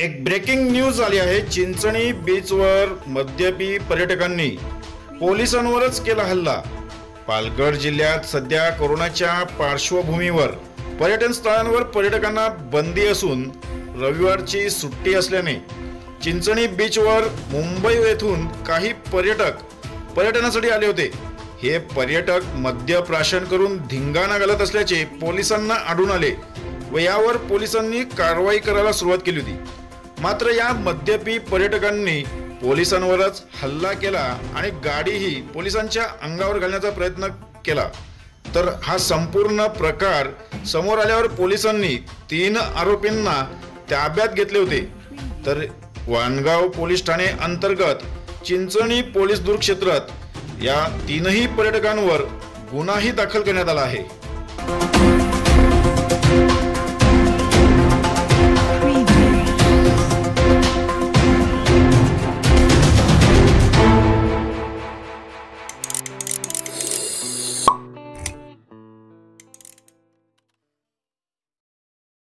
एक breaking news आली आहे. चिंचणी बीचवर मद्यपी पर्यटकांनी पोलिसांवरच केला हल्ला. पालघर जिल्ह्यात सध्या कोरोनाच्या पार्श्वभूमीवर पर्यटन स्थळांवर पर्यटकांना बंदी असून रविवारची सुट्टी असल्याने चिंचणी बीचवर मुंबई येथून काही पर्यटक पर्यटनासाठी आले होते. हे पर्यटक मद्य प्राशन करून धिंगाणा घालत असल्याचे पोलिसांना आढळून आले व यावर पोलिसांनी कारवाई करायला सुरुवात केली होती. मात्र या मद्यपी पर्यटकांनी पोलिसांवरच हल्ला केला आणि गाडीही पोलिसांच्या अंगावर घालण्याचा प्रयत्न केला. तर हा संपूर्ण प्रकार समोर आल्यावर पोलिसांनी तीन आरोपींना ताब्यात घेतले होते. तर वाणगाव पोलीस ठाणे अंतर्गत चिंचणी पोलीस दूरक्षेत्रात या तीनही पर्यटकांवर गुन्हाही दाखल करण्यात आला आहे.